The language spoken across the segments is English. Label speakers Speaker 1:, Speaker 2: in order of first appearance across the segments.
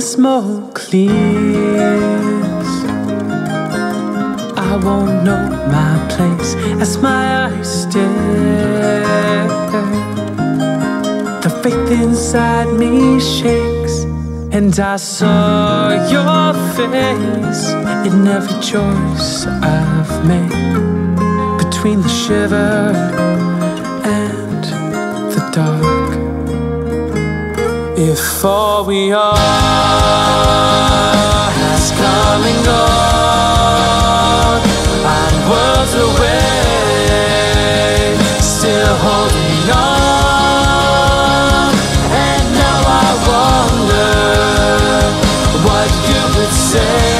Speaker 1: smoke clears, I won't know my place as my eyes stare. The faith inside me shakes, and I saw your face in every choice I've made between the shiver If all we are has come and gone, I'm worlds away, still holding on. And now I wonder what you would say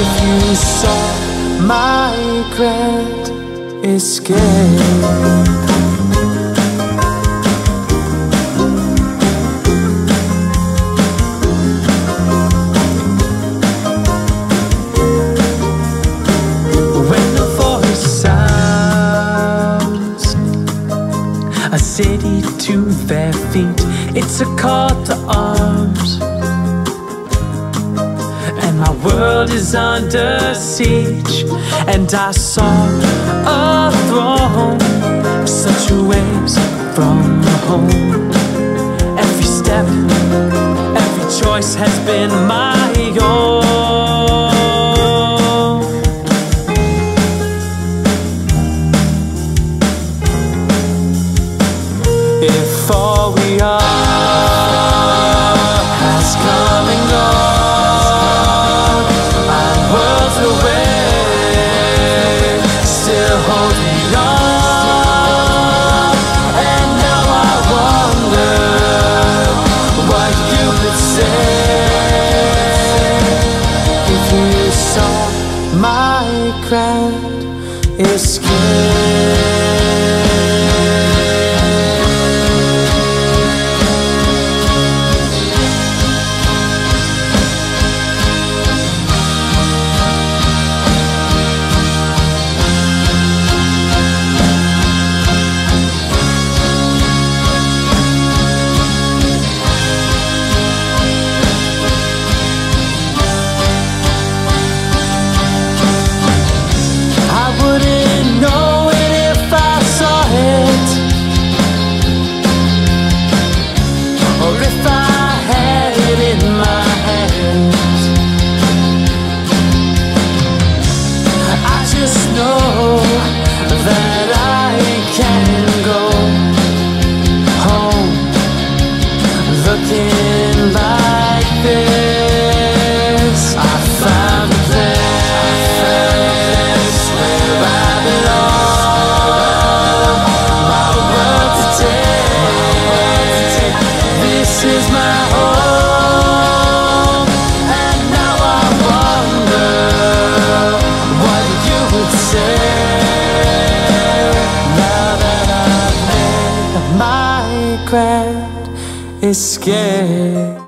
Speaker 1: if you saw my grand escape. City to their feet, it's a call to arms. And my world is under siege, and I saw a throne, such waves from home. Every step, every choice has been my own. All we are has come and gone, I'm worlds away, still holding on. And now I wonder what you would say if you saw my grand escape. I Grand escape.